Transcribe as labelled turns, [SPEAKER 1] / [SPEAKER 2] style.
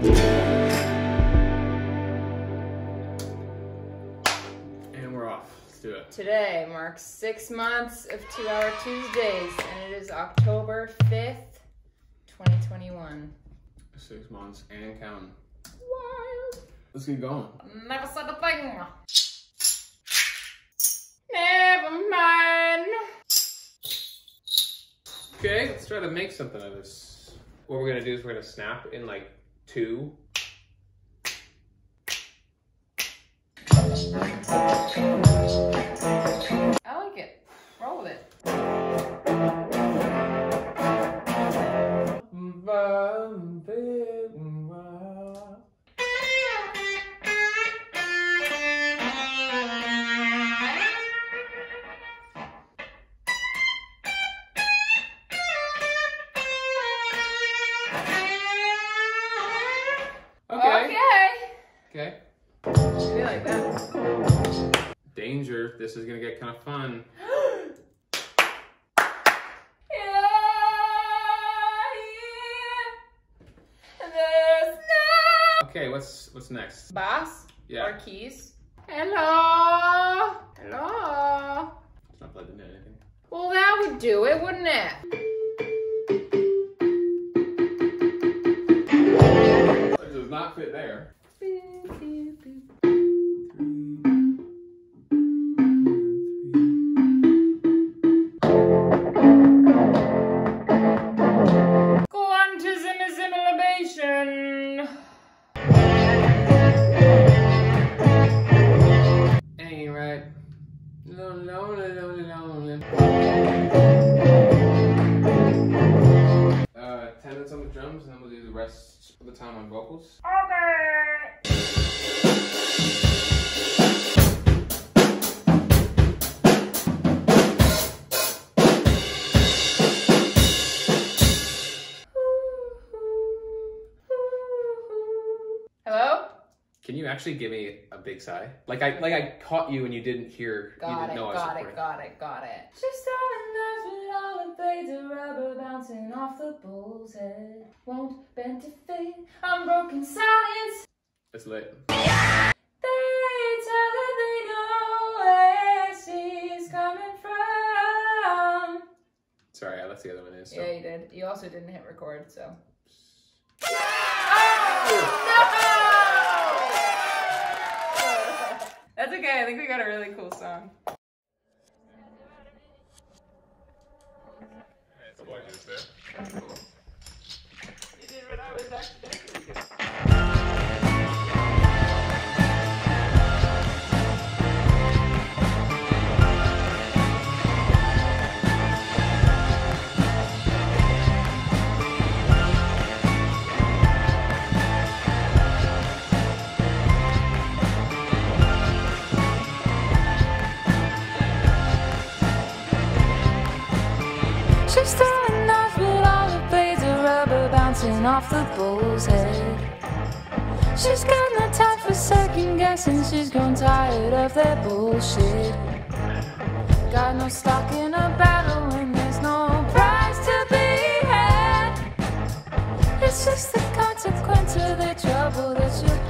[SPEAKER 1] And we're off. Let's do it.
[SPEAKER 2] Today marks six months of Two Hour Tuesdays, and it is October 5th, 2021.
[SPEAKER 1] Six months and counting.
[SPEAKER 2] Wild.
[SPEAKER 1] Let's get going.
[SPEAKER 2] Never said a thing. Never mind.
[SPEAKER 1] Okay, let's try to make something of this. What we're gonna do is we're gonna snap in like two. Okay.
[SPEAKER 2] I like that.
[SPEAKER 1] Danger. This is gonna get kind of fun. Okay, what's what's next?
[SPEAKER 2] bass
[SPEAKER 1] Yeah.
[SPEAKER 2] or keys. Hello. Hello.
[SPEAKER 1] It's not plugged into anything.
[SPEAKER 2] Well, that would do it, wouldn't it?
[SPEAKER 1] It does not fit there. Ain't right. No, no, no, no, no, rest of the time on vocals.
[SPEAKER 2] Okay. Hello?
[SPEAKER 1] Can you actually give me a big sigh? Like I, like I caught you and you didn't hear. you
[SPEAKER 2] Got
[SPEAKER 1] didn't
[SPEAKER 2] it,
[SPEAKER 1] know I was
[SPEAKER 2] got
[SPEAKER 1] recording.
[SPEAKER 2] it, got it, got it. She's starting nice with all the blades of rubber bouncing off the bull's head. Won't bend to fit unbroken silence.
[SPEAKER 1] It's lit.
[SPEAKER 2] They tell her they know where she's coming from.
[SPEAKER 1] Sorry, I left the other one in. So.
[SPEAKER 2] Yeah, you did. You also didn't hit record, so. Oh, That's okay. I think we got a really cool song.
[SPEAKER 3] She's throwing knives with all the blades of rubber bouncing off the bull's head. She's got no time for second guessing, she's grown tired of their bullshit. Got no stock in a battle when there's no prize to be had. It's just the consequence of the trouble that you're